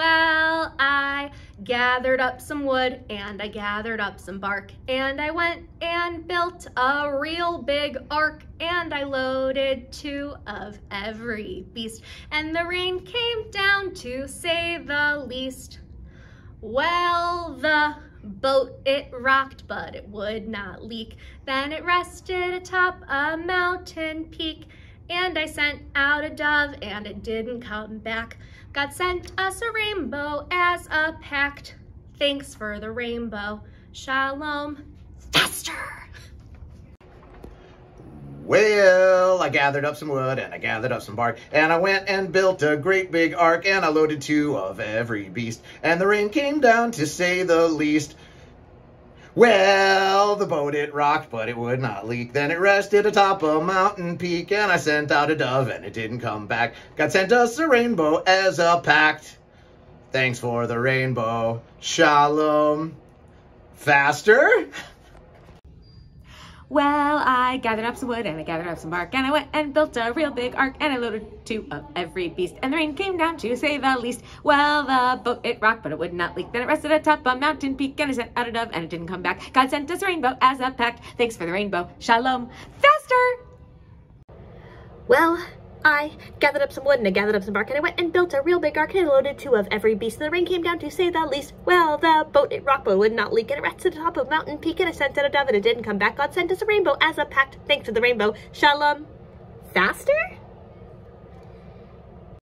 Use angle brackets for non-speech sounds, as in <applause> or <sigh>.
Well, I gathered up some wood and I gathered up some bark and I went and built a real big ark and I loaded two of every beast and the rain came down to say the least. Well, the boat it rocked but it would not leak. Then it rested atop a mountain peak and I sent out a dove and it didn't come back. God sent us a rainbow as a pact. Thanks for the rainbow. Shalom. Faster! Well, I gathered up some wood and I gathered up some bark and I went and built a great big ark and I loaded two of every beast and the rain came down to say the least. Well, the boat it rocked, but it would not leak. Then it rested atop a mountain peak, and I sent out a dove, and it didn't come back. God sent us a rainbow as a pact. Thanks for the rainbow. Shalom. Faster? <laughs> Well, I gathered up some wood and I gathered up some bark and I went and built a real big ark and I loaded two of every beast and the rain came down to say the least. Well, the boat it rocked but it would not leak. Then it rested atop a mountain peak and I sent out a dove and it didn't come back. God sent us a rainbow as a pact. Thanks for the rainbow. Shalom. Faster! Well, I gathered up some wood and I gathered up some bark and I went and built a real big ark and I loaded two of every beast. And the rain came down to say the least. Well, the boat it rocked but would not leak and it rested atop a mountain peak and I sent out a dove and it didn't come back. God sent us a rainbow as a pact. Thanks for the rainbow. Shalom. Faster?